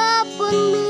di mana pun bila